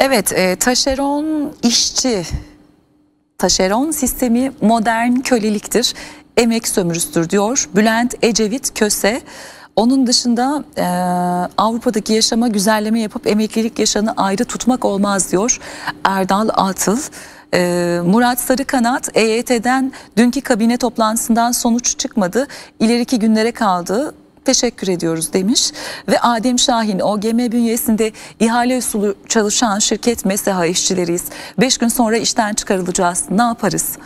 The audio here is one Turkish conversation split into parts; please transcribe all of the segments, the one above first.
Evet, e, taşeron işçi, taşeron sistemi modern köleliktir, emek sömürüsüdür diyor Bülent Ecevit Köse. Onun dışında e, Avrupa'daki yaşama güzelleme yapıp emeklilik yaşını ayrı tutmak olmaz diyor Erdal Atıl. E, Murat Sarıkanat EYT'den dünkü kabine toplantısından sonuç çıkmadı. İleriki günlere kaldı teşekkür ediyoruz demiş. Ve Adem Şahin OGM bünyesinde ihale usulü çalışan şirket mesaha işçileriyiz. 5 gün sonra işten çıkarılacağız. Ne yaparız?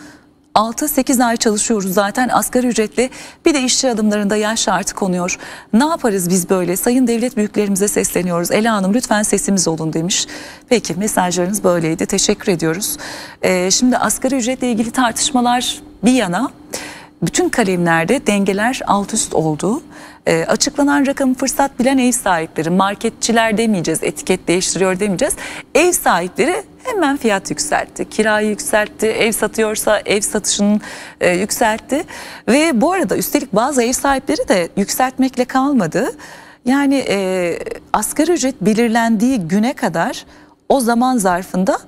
6-8 ay çalışıyoruz zaten asgari ücretle bir de işçi adımlarında yaş şartı konuyor. Ne yaparız biz böyle? Sayın devlet büyüklerimize sesleniyoruz. Ela Hanım lütfen sesimiz olun demiş. Peki mesajlarınız böyleydi. Teşekkür ediyoruz. Ee, şimdi asgari ücretle ilgili tartışmalar bir yana bütün kalemlerde dengeler alt üst oldu. E, açıklanan rakamı fırsat bilen ev sahipleri, marketçiler demeyeceğiz, etiket değiştiriyor demeyeceğiz. Ev sahipleri hemen fiyat yükseltti, kirayı yükseltti, ev satıyorsa ev satışını e, yükseltti. Ve bu arada üstelik bazı ev sahipleri de yükseltmekle kalmadı. Yani e, asgari ücret belirlendiği güne kadar o zaman zarfında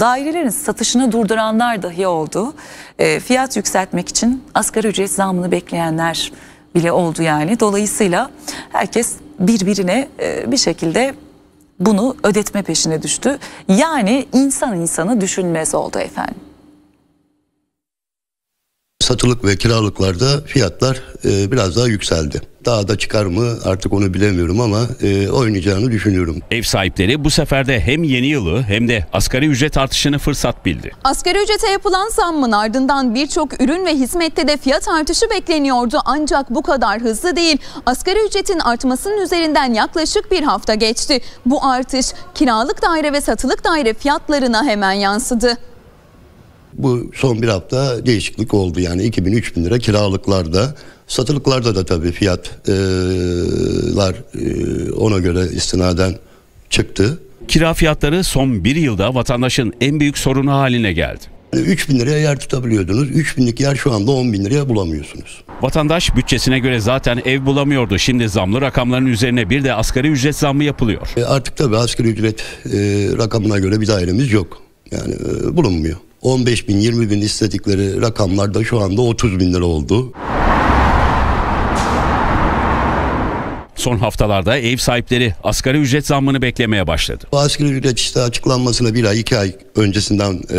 dairelerin satışını durduranlar dahi oldu. E, fiyat yükseltmek için asgari ücret zamını bekleyenler bile oldu yani. Dolayısıyla herkes birbirine e, bir şekilde bunu ödetme peşine düştü. Yani insan insanı düşünmez oldu efendim. Satılık ve kiralıklarda fiyatlar e, biraz daha yükseldi. Daha da çıkar mı artık onu bilemiyorum ama e, oynayacağını düşünüyorum. Ev sahipleri bu sefer de hem yeni yılı hem de asgari ücret artışını fırsat bildi. Asgari ücrete yapılan zammın ardından birçok ürün ve hizmette de fiyat artışı bekleniyordu. Ancak bu kadar hızlı değil. Asgari ücretin artmasının üzerinden yaklaşık bir hafta geçti. Bu artış kiralık daire ve satılık daire fiyatlarına hemen yansıdı. Bu son bir hafta değişiklik oldu yani 2000-3000 lira kiralıklarda. Satılıklarda da tabii fiyatlar e, ona göre istinaden çıktı. Kira fiyatları son bir yılda vatandaşın en büyük sorunu haline geldi. 3 bin liraya yer tutabiliyordunuz. 3 binlik yer şu anda 10 bin liraya bulamıyorsunuz. Vatandaş bütçesine göre zaten ev bulamıyordu. Şimdi zamlı rakamların üzerine bir de asgari ücret zammı yapılıyor. E artık tabii asgari ücret e, rakamına göre bir dairemiz yok. Yani e, bulunmuyor. 15 bin 20 bin istedikleri rakamlar da şu anda 30 bin lira oldu. Son haftalarda ev sahipleri asgari ücret zammını beklemeye başladı. Bu asgari ücret işte açıklanmasına bir ay iki ay öncesinden e,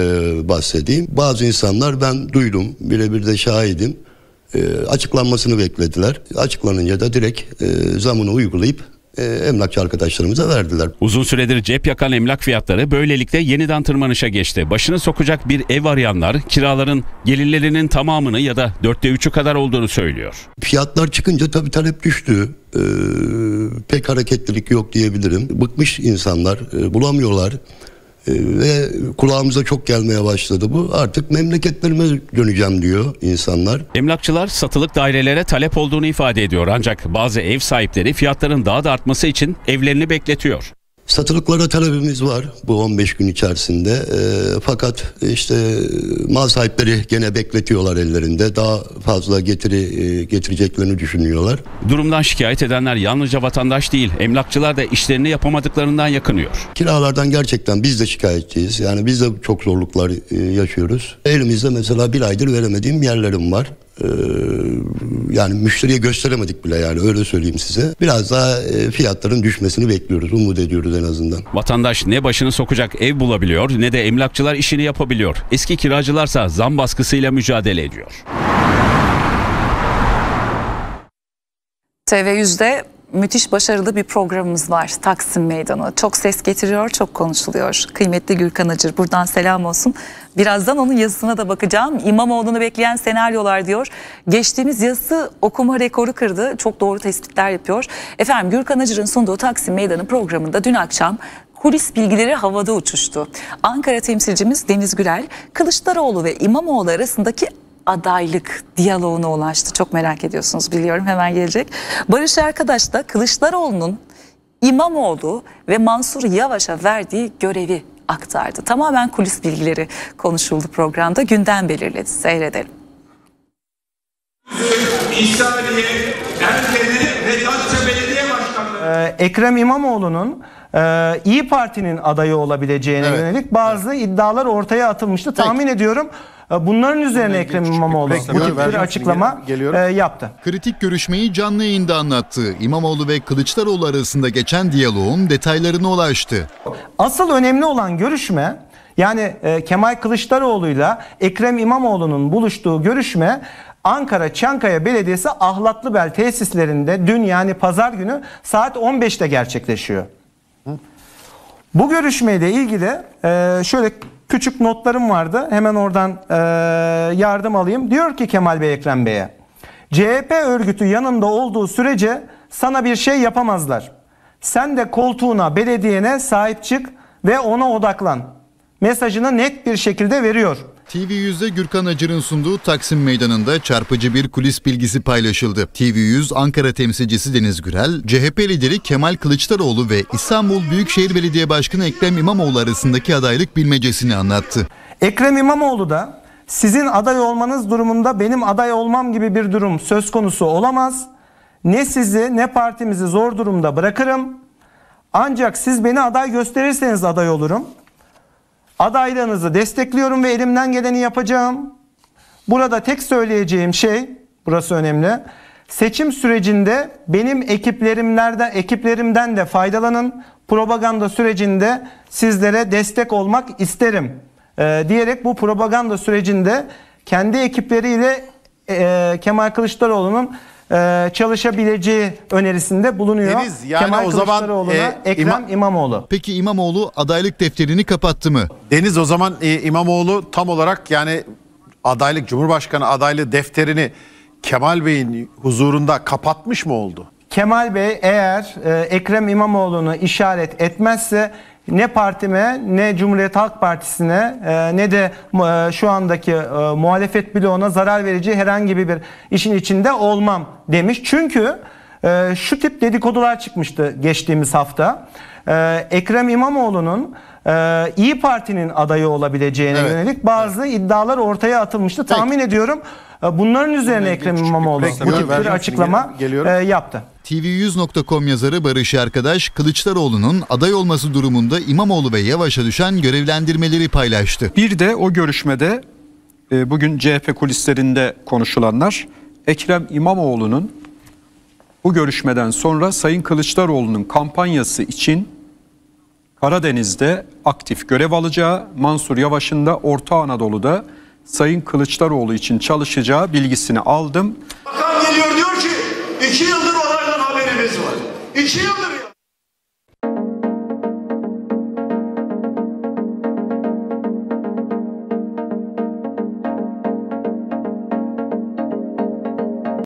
bahsedeyim. Bazı insanlar ben duydum birebir de şahidim. E, açıklanmasını beklediler. Açıklanınca da direkt e, zamını uygulayıp e, emlakçı arkadaşlarımıza verdiler. Uzun süredir cep yakan emlak fiyatları böylelikle yeniden tırmanışa geçti. Başını sokacak bir ev arayanlar kiraların gelirlerinin tamamını ya da dörtte üçü kadar olduğunu söylüyor. Fiyatlar çıkınca tabii talep düştü. Ee, pek hareketlilik yok diyebilirim. Bıkmış insanlar, e, bulamıyorlar. Ee, ve kulağımıza çok gelmeye başladı bu. Artık memleketlerime döneceğim diyor insanlar. Emlakçılar satılık dairelere talep olduğunu ifade ediyor ancak bazı ev sahipleri fiyatların daha da artması için evlerini bekletiyor. Satılıklara talebimiz var bu 15 gün içerisinde. E, fakat işte mal sahipleri gene bekletiyorlar ellerinde. Daha fazla getiri e, getireceklerini düşünüyorlar. Durumdan şikayet edenler yalnızca vatandaş değil, emlakçılar da işlerini yapamadıklarından yakınıyor. Kiralardan gerçekten biz de şikayetçiyiz. Yani biz de çok zorluklar e, yaşıyoruz. Elimizde mesela bir aydır veremediğim yerlerim var. Ee, yani müşteriye gösteremedik bile yani öyle söyleyeyim size. Biraz daha e, fiyatların düşmesini bekliyoruz, umut ediyoruz en azından. Vatandaş ne başını sokacak ev bulabiliyor ne de emlakçılar işini yapabiliyor. Eski kiracılarsa zam baskısıyla mücadele ediyor. TV100'de müthiş başarılı bir programımız var. Taksim Meydanı. Çok ses getiriyor, çok konuşuluyor. Kıymetli Gürkan Acır buradan selam olsun. Birazdan onun yazısına da bakacağım. İmamoğlu'nu bekleyen senaryolar diyor. Geçtiğimiz yazısı okuma rekoru kırdı. Çok doğru tespitler yapıyor. Efendim Gürkan Acır'ın sunduğu Taksim Meydanı programında dün akşam kulis bilgileri havada uçuştu. Ankara temsilcimiz Deniz Gürel, Kılıçdaroğlu ve İmamoğlu arasındaki adaylık diyaloğuna ulaştı. Çok merak ediyorsunuz biliyorum hemen gelecek. Barış Arkadaş da Kılıçdaroğlu'nun İmamoğlu ve Mansur Yavaş'a verdiği görevi aktardı. Tamamen kulis bilgileri konuşuldu programda. Gündem belirledi. Seyredelim. İsrail'e Erken'i ve Datça Belediye Başkanlığı. Ee, Ekrem İmamoğlu'nun e, İyi Parti'nin adayı olabileceğine Evet. yönelik bazı iddialar ortaya atılmıştı. Tahmin ediyorum e, bunların üzerine Ekrem İmamoğlu bu tip bir açıklama geliyorum. e, yaptı. Kritik görüşmeyi canlı yayında anlattı. İmamoğlu ve Kılıçdaroğlu arasında geçen diyaloğun detaylarına ulaştı. Asıl önemli olan görüşme yani e, Kemal Kılıçdaroğlu'yla Ekrem İmamoğlu'nun buluştuğu görüşme Ankara Çankaya Belediyesi Ahlatlıbel tesislerinde dün yani pazar günü saat 15'te gerçekleşiyor. Bu görüşmeyle ilgili e, şöyle küçük notlarım vardı. Hemen oradan e, yardım alayım. Diyor ki Kemal Bey Ekrem Bey'e. CHP örgütü yanında olduğu sürece sana bir şey yapamazlar. Sen de koltuğuna, belediyene sahip çık ve ona odaklan. Mesajını net bir şekilde veriyor. TV100'de Gürkan Acır'ın sunduğu Taksim Meydanı'nda çarpıcı bir kulis bilgisi paylaşıldı. TV100 Ankara temsilcisi Deniz Gürel, CHP lideri Kemal Kılıçdaroğlu ve İstanbul Büyükşehir Belediye Başkanı Ekrem İmamoğlu arasındaki adaylık bilmecesini anlattı. Ekrem İmamoğlu da sizin aday olmanız durumunda benim aday olmam gibi bir durum söz konusu olamaz. Ne sizi ne partimizi zor durumda bırakırım. Ancak siz beni aday gösterirseniz aday olurum. Adaylığınızı destekliyorum ve elimden geleni yapacağım. Burada tek söyleyeceğim şey, burası önemli. Seçim sürecinde benim ekiplerimlerden ekiplerimden de faydalanın. Propaganda sürecinde sizlere destek olmak isterim. Ee, diyerek bu propaganda sürecinde kendi ekipleriyle e, Kemal Kılıçdaroğlu'nun e, çalışabileceği önerisinde bulunuyor. Deniz, yani Kemal o zaman, e, Ekrem İma- İmamoğlu. Peki İmamoğlu adaylık defterini kapattı mı? Deniz o zaman e, İmamoğlu tam olarak yani adaylık Cumhurbaşkanı adaylığı defterini Kemal Bey'in huzurunda kapatmış mı oldu? Kemal Bey eğer e, Ekrem İmamoğlu'nu işaret etmezse ne partime ne Cumhuriyet Halk Partisi'ne e, ne de e, şu andaki e, muhalefet bloğuna zarar verici herhangi bir işin içinde olmam demiş. Çünkü e, şu tip dedikodular çıkmıştı geçtiğimiz hafta. E, Ekrem İmamoğlu'nun e, İyi Parti'nin adayı olabileceğine Evet. yönelik bazı iddialar ortaya atılmıştı. Tahmin ediyorum e, bunların üzerine Ekrem İmamoğlu bu tip bir şimdi, açıklama geliyorum. e, yaptı. TV100.com yazarı Barış Arkadaş, Kılıçdaroğlu'nun aday olması durumunda İmamoğlu ve Yavaş'a düşen görevlendirmeleri paylaştı. Bir de o görüşmede e, bugün CHP kulislerinde konuşulanlar Ekrem İmamoğlu'nun bu görüşmeden sonra Sayın Kılıçdaroğlu'nun kampanyası için Karadeniz'de aktif görev alacağı, Mansur Yavaş'ın da Orta Anadolu'da Sayın Kılıçdaroğlu için çalışacağı bilgisini aldım. Bakan geliyor diyor ki iki yıldır olaydan haberimiz var. İki yıldır